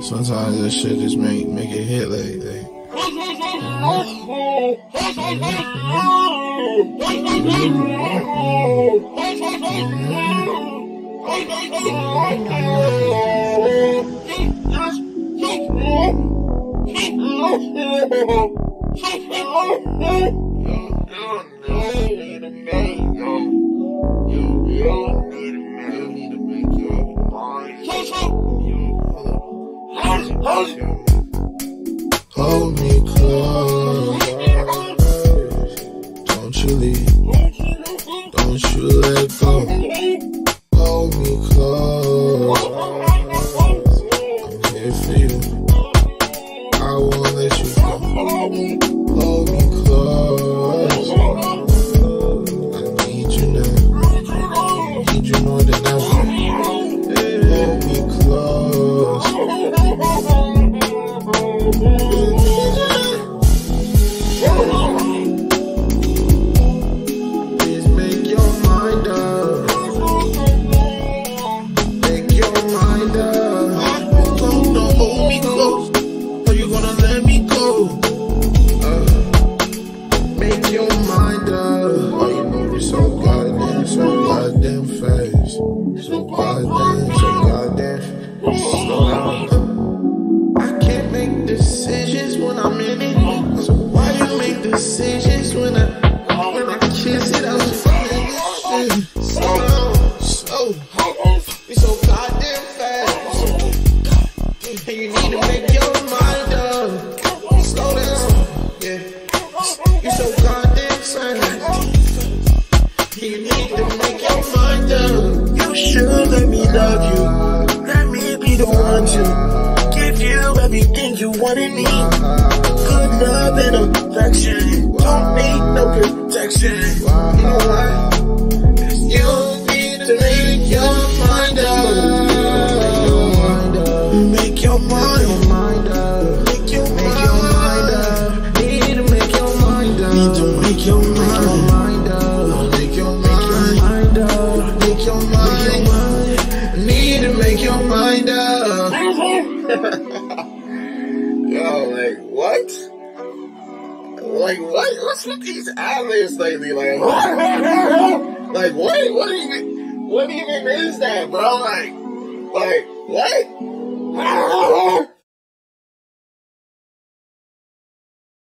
Sometimes that shit just make make it hit like that. Hold me close. Don't you leave. Don't you let go. So goddamn, so goddamn? So goddamn so goddamn, Slow slow. We so goddamn fast. You need to make your mind up. Slow down, yeah. You so goddamn fast. You need to make your mind up. You should let me love you. Let me be the one to give you everything you want and need. Good love and affection. Don't need no protection. Make your mind up. Yo, like what? Like what? What's with these ad-libs lately? Like like what? What even? What even is that, bro? Like, like what?